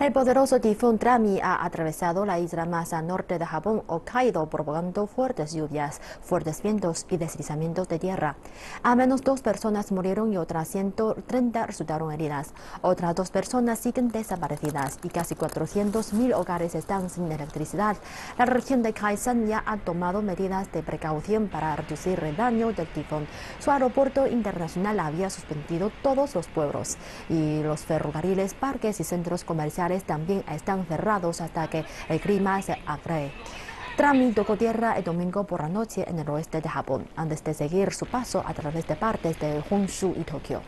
El poderoso tifón Trami ha atravesado la isla más al norte de Japón, Hokkaido, provocando fuertes lluvias, fuertes vientos y deslizamientos de tierra. Al menos dos personas murieron y otras 130 resultaron heridas. Otras dos personas siguen desaparecidas y casi 400.000 hogares están sin electricidad. La región de Kaisan ya ha tomado medidas de precaución para reducir el daño del tifón. Su aeropuerto internacional había suspendido todos los pueblos y los ferrocarriles, parques y centros comerciales también están cerrados hasta que el clima se agree. Trami tocó tierra el domingo por la noche en el oeste de Japón, antes de seguir su paso a través de partes de Honshu y Tokio.